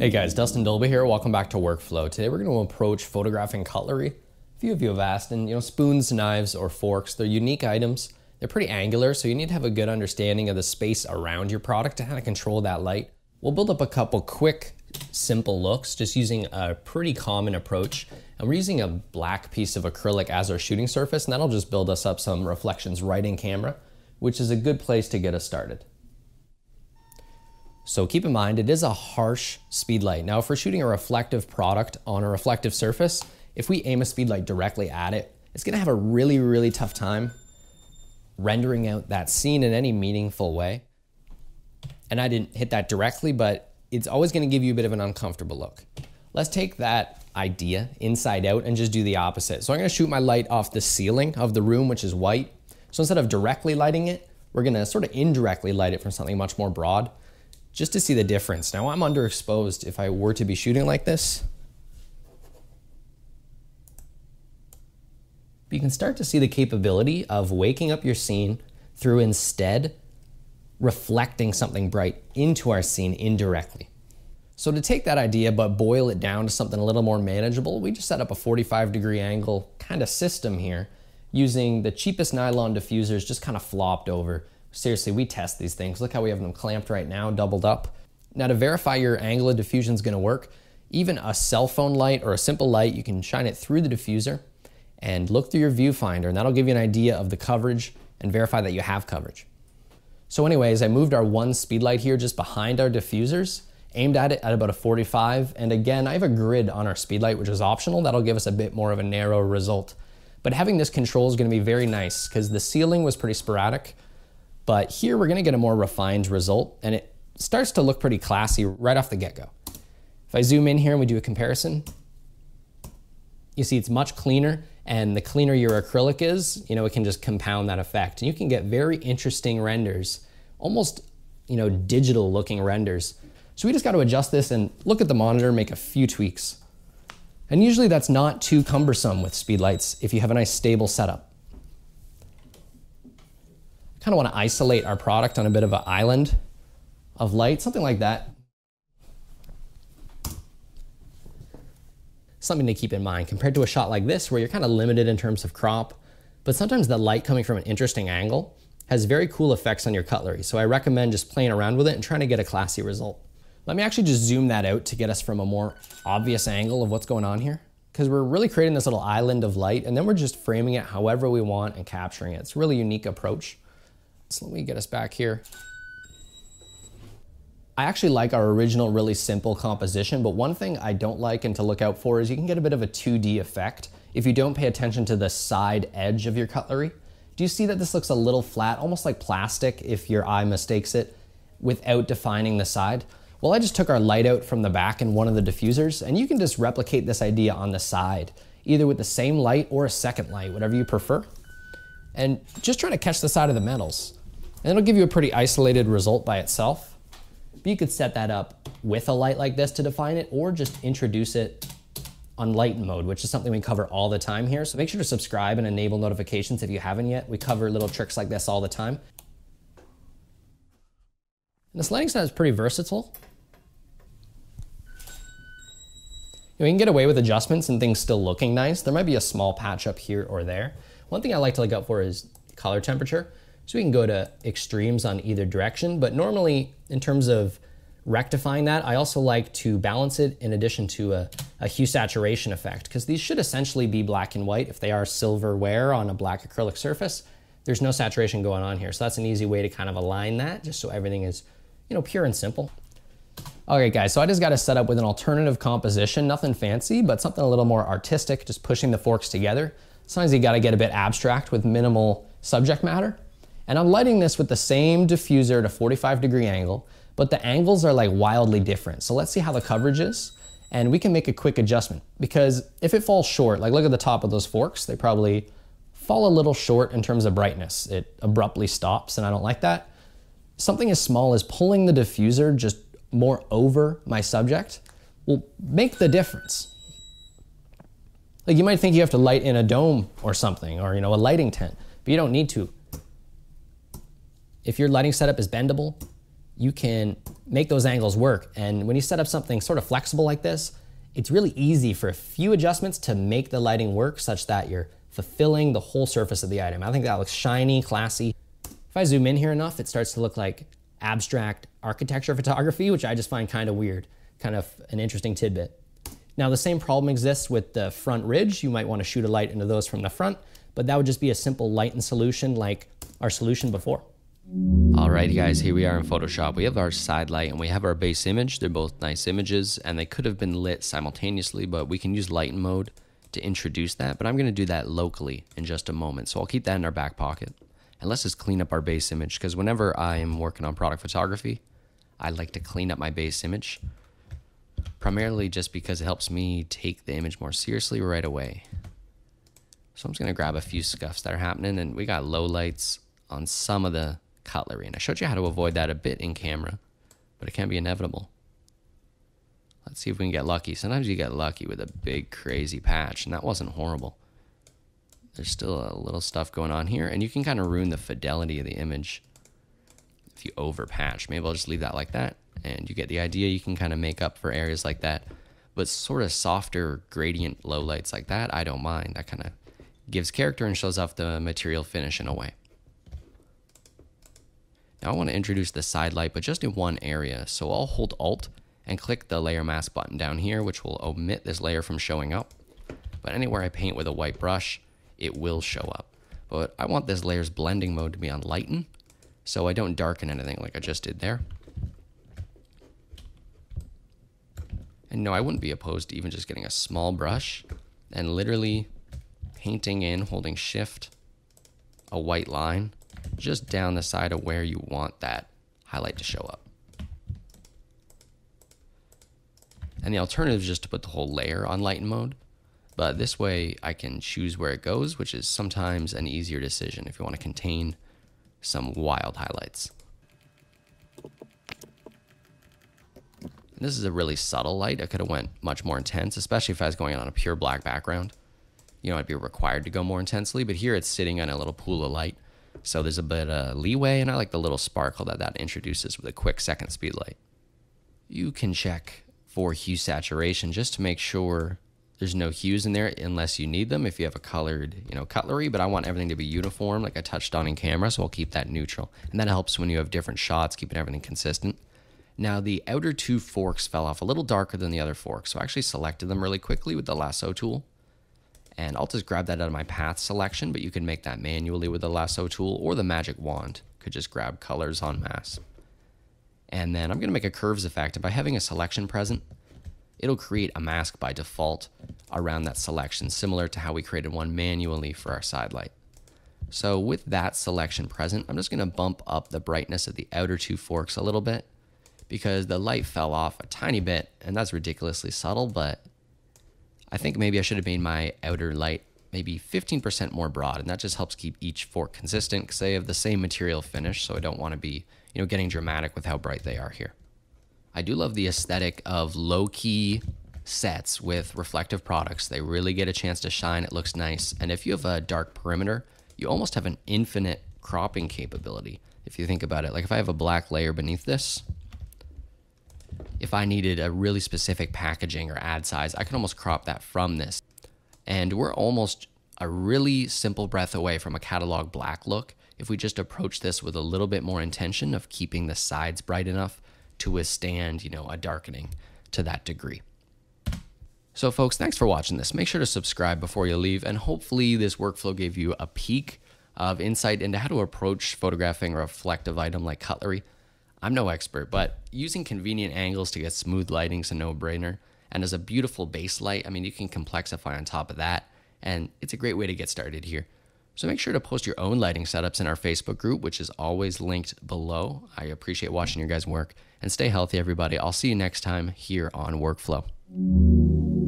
Hey guys, Dustin Dolby here. Welcome back to Workphlo. Today we're going to approach photographing cutlery. A few of you have asked, and you know, spoons, knives, or forks, they're unique items. They're pretty angular, so you need to have a good understanding of the space around your product to kind of control that light. We'll build up a couple quick, simple looks just using a pretty common approach. And we're using a black piece of acrylic as our shooting surface, and that'll just build us up some reflections right in camera, which is a good place to get us started. So keep in mind, it is a harsh speed light. Now, if we're shooting a reflective product on a reflective surface, if we aim a speed light directly at it, it's gonna have a really, really tough time rendering out that scene in any meaningful way. And I didn't hit that directly, but it's always gonna give you a bit of an uncomfortable look. Let's take that idea inside out and just do the opposite. So I'm gonna shoot my light off the ceiling of the room, which is white. So instead of directly lighting it, we're gonna sort of indirectly light it from something much more broad just to see the difference. Now I'm underexposed if I were to be shooting like this. But you can start to see the capability of waking up your scene through instead reflecting something bright into our scene indirectly. So to take that idea but boil it down to something a little more manageable, we just set up a 45 degree angle kind of system here using the cheapest nylon diffusers just kind of flopped over Seriously, we test these things. Look how we have them clamped right now, doubled up. Now to verify your angle of diffusion is gonna work, even a cell phone light or a simple light, you can shine it through the diffuser and look through your viewfinder and that'll give you an idea of the coverage and verify that you have coverage. So anyways, I moved our one speed light here just behind our diffusers, aimed at it at about a 45. And again, I have a grid on our speed light, which is optional. That'll give us a bit more of a narrow result. But having this control is gonna be very nice because the ceiling was pretty sporadic. But here we're gonna get a more refined result and it starts to look pretty classy right off the get-go. If I zoom in here and we do a comparison, you see it's much cleaner and the cleaner your acrylic is, you know, it can just compound that effect. And you can get very interesting renders, almost, you know, digital looking renders. So we just got to adjust this and look at the monitor, make a few tweaks. And usually that's not too cumbersome with speedlights if you have a nice stable setup kind of want to isolate our product on a bit of an island of light, something like that. Something to keep in mind compared to a shot like this where you're kind of limited in terms of crop, but sometimes the light coming from an interesting angle has very cool effects on your cutlery. So I recommend just playing around with it and trying to get a classy result. Let me actually just zoom that out to get us from a more obvious angle of what's going on here. Because we're really creating this little island of light and then we're just framing it however we want and capturing it. It's a really unique approach. So let me get us back here. I actually like our original really simple composition, but one thing I don't like and to look out for is you can get a bit of a 2D effect if you don't pay attention to the side edge of your cutlery. Do you see that this looks a little flat, almost like plastic if your eye mistakes it, without defining the side? Well, I just took our light out from the back in one of the diffusers, and you can just replicate this idea on the side, either with the same light or a second light, whatever you prefer. And just try to catch the side of the metals. And it'll give you a pretty isolated result by itself. But you could set that up with a light like this to define it or just introduce it on light mode, which is something we cover all the time here. So make sure to subscribe and enable notifications if you haven't yet. We cover little tricks like this all the time. And this lighting setup is pretty versatile. You, you can get away with adjustments and things still looking nice. There might be a small patch up here or there. One thing I like to look out for is color temperature. So we can go to extremes on either direction, but normally in terms of rectifying that, I also like to balance it in addition to a, a hue saturation effect, because these should essentially be black and white if they are silverware on a black acrylic surface. There's no saturation going on here, so that's an easy way to kind of align that, just so everything is, you know, pure and simple. All right, guys, so I just got to set up with an alternative composition, nothing fancy, but something a little more artistic, just pushing the forks together. Sometimes you got to get a bit abstract with minimal subject matter. And I'm lighting this with the same diffuser at a 45 degree angle, but the angles are like wildly different. So let's see how the coverage is. And we can make a quick adjustment because if it falls short, like look at the top of those forks, they probably fall a little short in terms of brightness. It abruptly stops and I don't like that. Something as small as pulling the diffuser just more over my subject will make the difference. Like you might think you have to light in a dome or something, or you know, a lighting tent, but you don't need to if your lighting setup is bendable, you can make those angles work. And when you set up something sort of flexible like this, it's really easy for a few adjustments to make the lighting work such that you're fulfilling the whole surface of the item. I think that looks shiny, classy. If I zoom in here enough, it starts to look like abstract architecture photography, which I just find kind of weird, kind of an interesting tidbit. Now the same problem exists with the front ridge. You might want to shoot a light into those from the front, but that would just be a simple lighten solution like our solution before. Alrighty guys, here we are in Photoshop. We have our side light and we have our base image. They're both nice images and they could have been lit simultaneously, but we can use lighten mode to introduce that. But I'm gonna do that locally in just a moment. So I'll keep that in our back pocket. And let's just clean up our base image because whenever I am working on product photography, I like to clean up my base image. Primarily just because it helps me take the image more seriously right away. So I'm just gonna grab a few scuffs that are happening and we got low lights on some of the cutlery. And I showed you how to avoid that a bit in camera, but it can be inevitable. Let's see if we can get lucky. Sometimes you get lucky with a big crazy patch, and that wasn't horrible. There's still a little stuff going on here, and you can kind of ruin the fidelity of the image if you over patch. Maybe I'll just leave that like that, and you get the idea. You can kind of make up for areas like that, but sort of softer gradient low lights like that, I don't mind. That kind of gives character and shows off the material finish in a way. Now I want to introduce the side light, but just in one area. So I'll hold Alt and click the layer mask button down here, which will omit this layer from showing up. But anywhere I paint with a white brush, it will show up. But I want this layer's blending mode to be on lighten, so I don't darken anything like I just did there. And no, I wouldn't be opposed to even just getting a small brush and literally painting in, holding shift, a white line, just down the side of where you want that highlight to show up. And the alternative is just to put the whole layer on lighten mode. But this way I can choose where it goes, which is sometimes an easier decision if you want to contain some wild highlights. And this is a really subtle light. I could have went much more intense, especially if I was going on a pure black background. You know, I'd be required to go more intensely, but here it's sitting on a little pool of light. So there's a bit of leeway, and I like the little sparkle that that introduces with a quick second speed light. You can check for hue saturation just to make sure there's no hues in there unless you need them if you have a colored you know cutlery but i want everything to be uniform like i touched on in camera so i'll keep that neutral. And that helps when you have different shots keeping everything consistent. Now the outer two forks fell off a little darker than the other forks so i actually selected them really quickly with the lasso tool and I'll just grab that out of my path selection, but you can make that manually with the lasso tool or the magic wand. Could just grab colors on mass. And then I'm gonna make a curves effect. And by having a selection present, it'll create a mask by default around that selection, similar to how we created one manually for our side light. So with that selection present, I'm just gonna bump up the brightness of the outer two forks a little bit because the light fell off a tiny bit and that's ridiculously subtle, but I think maybe I should have made my outer light maybe 15% more broad, and that just helps keep each fork consistent because they have the same material finish, so I don't want to be, you know, getting dramatic with how bright they are here. I do love the aesthetic of low-key sets with reflective products. They really get a chance to shine. It looks nice. And if you have a dark perimeter, you almost have an infinite cropping capability. If you think about it, like if I have a black layer beneath this, if I needed a really specific packaging or ad size, I could almost crop that from this. And we're almost a really simple breath away from a catalog black look if we just approach this with a little bit more intention of keeping the sides bright enough to withstand, you know, a darkening to that degree. So folks, thanks for watching this. Make sure to subscribe before you leave and hopefully this workflow gave you a peek of insight into how to approach photographing a reflective item like cutlery I'm no expert, but using convenient angles to get smooth lighting is a no-brainer. And as a beautiful base light, I mean, you can complexify on top of that, and it's a great way to get started here. So make sure to post your own lighting setups in our Facebook group, which is always linked below. I appreciate watching your guys' work, and stay healthy, everybody. I'll see you next time here on Workphlo.